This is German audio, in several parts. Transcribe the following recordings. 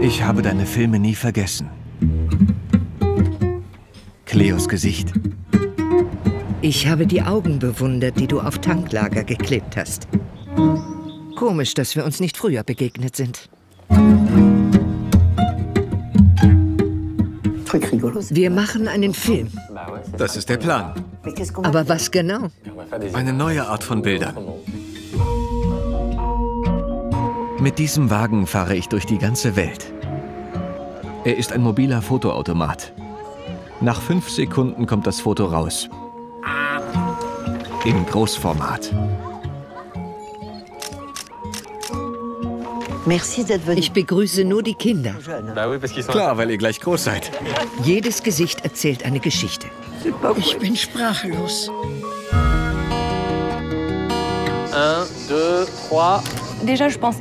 Ich habe deine Filme nie vergessen. Cleos Gesicht. Ich habe die Augen bewundert, die du auf Tanklager geklebt hast. Komisch, dass wir uns nicht früher begegnet sind. Wir machen einen Film. Das ist der Plan. Aber was genau? Eine neue Art von Bildern. Mit diesem Wagen fahre ich durch die ganze Welt. Er ist ein mobiler Fotoautomat. Nach fünf Sekunden kommt das Foto raus. Im Großformat. Ich begrüße nur die Kinder. Klar, weil ihr gleich groß seid. Jedes Gesicht erzählt eine Geschichte. Ich bin sprachlos.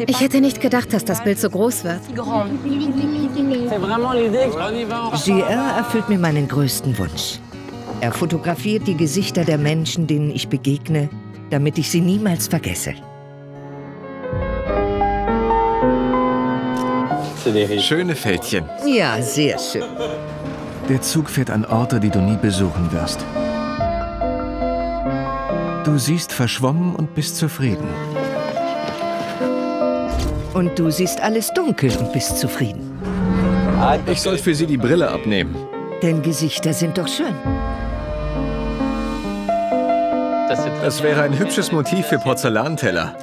Ich hätte nicht gedacht, dass das Bild so groß wird. JR erfüllt mir meinen größten Wunsch. Er fotografiert die Gesichter der Menschen, denen ich begegne, damit ich sie niemals vergesse. Schöne Fältchen. Ja, sehr schön. Der Zug fährt an Orte, die du nie besuchen wirst. Du siehst verschwommen und bist zufrieden. Und du siehst alles dunkel und bist zufrieden. Ich soll für sie die Brille abnehmen. Denn Gesichter sind doch schön. Das wäre ein hübsches Motiv für Porzellanteller.